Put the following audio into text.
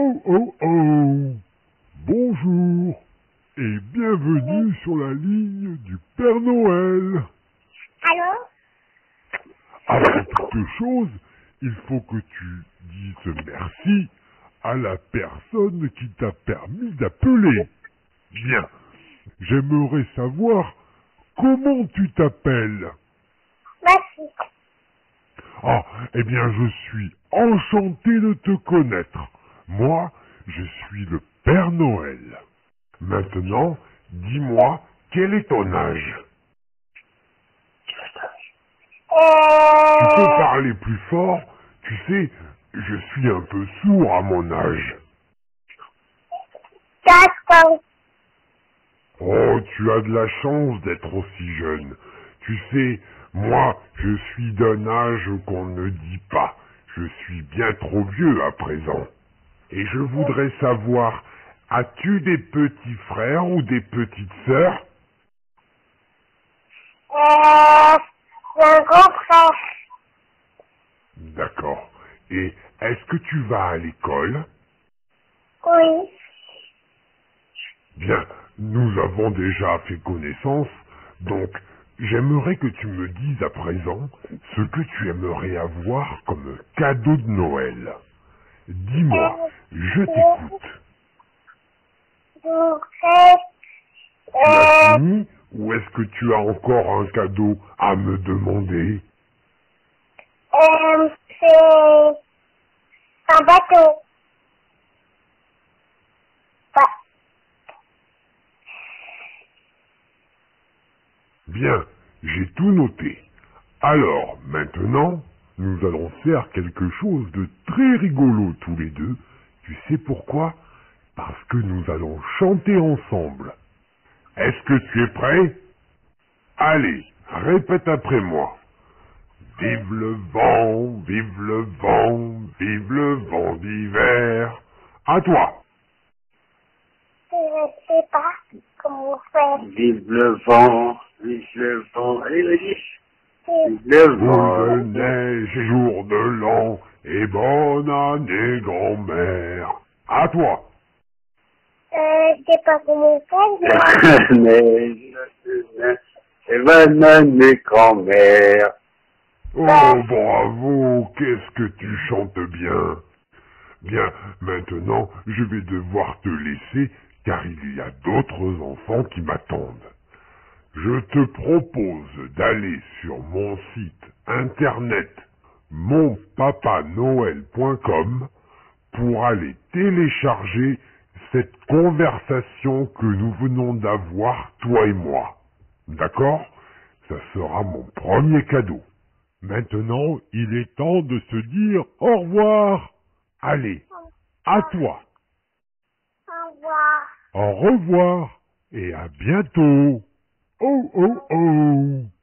Oh oh oh Bonjour et bienvenue sur la ligne du Père Noël. Allô? Avant toute chose, il faut que tu dises merci à la personne qui t'a permis d'appeler. Bien. J'aimerais savoir comment tu t'appelles. Merci. Ah, eh bien, je suis enchanté de te connaître. Moi, je suis le Père Noël. Maintenant, dis-moi, quel est ton âge? Tu peux parler plus fort Tu sais, je suis un peu sourd à mon âge. Oh, tu as de la chance d'être aussi jeune. Tu sais, moi, je suis d'un âge qu'on ne dit pas. Je suis bien trop vieux à présent. Et je voudrais savoir, as-tu des petits frères ou des petites sœurs? Euh... Un grand frère. D'accord. Et est-ce que tu vas à l'école? Oui. Bien, nous avons déjà fait connaissance, donc j'aimerais que tu me dises à présent ce que tu aimerais avoir comme cadeau de Noël. Dis-moi, je t'écoute. Tu as fini ou est-ce que tu as encore un cadeau à me demander? Euh... C'est... Un bateau. Bien, j'ai tout noté. Alors, maintenant, nous allons faire quelque chose de très rigolo tous les deux. Tu sais pourquoi? Parce que nous allons chanter ensemble. Est-ce que tu es prêt? Allez, répète après moi. Vive le vent, vive le vent, vive le vent d'hiver. À toi. je sais pas comment faire. Vive le vent, vive le vent. Allez, vas-y. C'est- le Boule vent. de neige et jour de l'an, et bonne année grand-mère. À toi. Euh... Je sais pas comment faire. Neige, neige, et bonne année, grand-mère. Oh, bravo, qu'est-ce que tu chantes bien. Bien, maintenant, je vais devoir te laisser, car il y a d'autres enfants qui m'attendent. Je te propose d'aller sur mon site internet monpapanoël.com pour aller télécharger cette conversation que nous venons d'avoir, toi et moi. D'accord? Ça sera mon premier cadeau. Maintenant, il est temps de se dire au revoir. Allez, à toi. Au revoir. Au revoir et à bientôt. Oh oh oh.